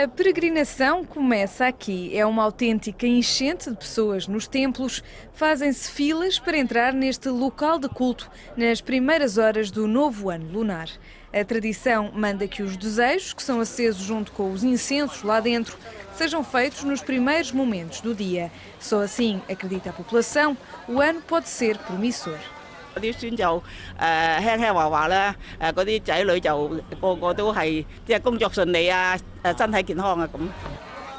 A peregrinação começa aqui. É uma autêntica enchente de pessoas nos templos. Fazem-se filas para entrar neste local de culto nas primeiras horas do novo ano lunar. A tradição manda que os desejos, que são acesos junto com os incensos lá dentro, sejam feitos nos primeiros momentos do dia. Só assim, acredita a população, o ano pode ser promissor. 啲孫就誒、呃、輕輕話話啦，誒嗰啲仔女就個個都係即係工作順利啊，誒身體健康啊咁。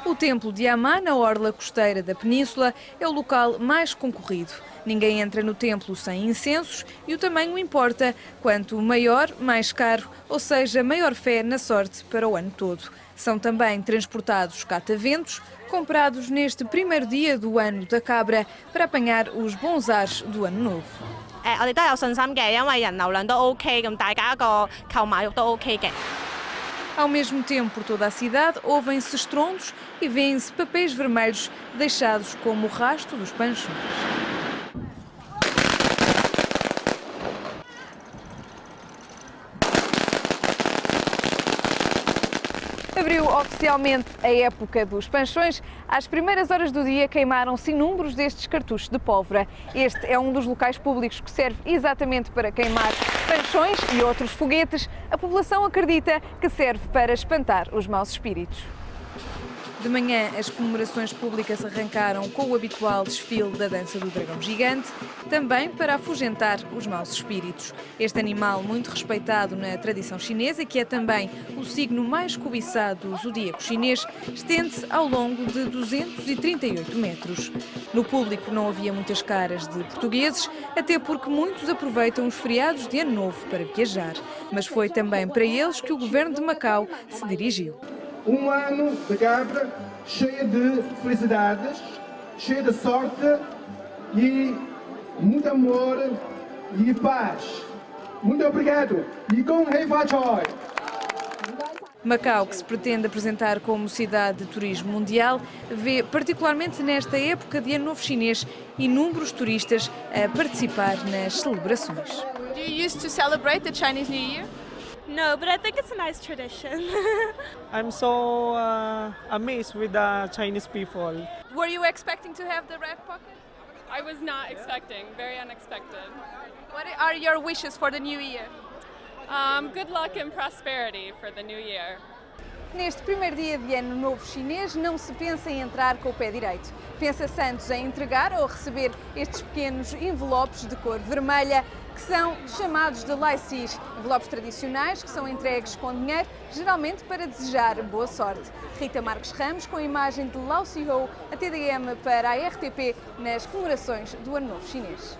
O templo de Amá, na orla costeira da península, é o local mais concorrido. Ninguém entra no templo sem incensos e o tamanho importa. Quanto maior, mais caro, ou seja, maior fé na sorte para o ano todo. São também transportados cataventos, comprados neste primeiro dia do ano da cabra, para apanhar os bons ares do ano novo. 誒，Ao mesmo tempo, por toda a cidade, ouvem-se estrondos e vêem-se papéis vermelhos deixados como o rasto dos panchões. Abriu oficialmente a época dos panchões. Às primeiras horas do dia queimaram-se inúmeros destes cartuchos de pólvora. Este é um dos locais públicos que serve exatamente para queimar panchões e outros foguetes. A população acredita que serve para espantar os maus espíritos. De manhã, as comemorações públicas arrancaram com o habitual desfile da dança do dragão gigante, também para afugentar os maus espíritos. Este animal, muito respeitado na tradição chinesa, que é também o signo mais cobiçado do zodíaco chinês, estende-se ao longo de 238 metros. No público não havia muitas caras de portugueses, até porque muitos aproveitam os feriados de Ano Novo para viajar. Mas foi também para eles que o governo de Macau se dirigiu. Um ano de cabra cheio de felicidades, cheio de sorte e muito amor e paz. Muito obrigado e com Rei Choi. Macau, que se pretende apresentar como cidade de turismo mundial, vê, particularmente nesta época de Ano Novo Chinês, inúmeros turistas a participar nas celebrações. Do you used to celebrate the Chinese New Year? No, but I think it's a nice tradition. I'm so uh, amazed with the Chinese people. Were you expecting to have the red pocket? I was not expecting, very unexpected. What are your wishes for the new year? Um, good luck and prosperity for the new year. Neste primeiro dia de Ano Novo Chinês, não se pensa em entrar com o pé direito. Pensa-se antes em entregar ou receber estes pequenos envelopes de cor vermelha, que são chamados de laicis, envelopes tradicionais que são entregues com dinheiro, geralmente para desejar boa sorte. Rita Marques Ramos, com a imagem de Lao Sihou, a TDM para a RTP, nas comemorações do Ano Novo Chinês.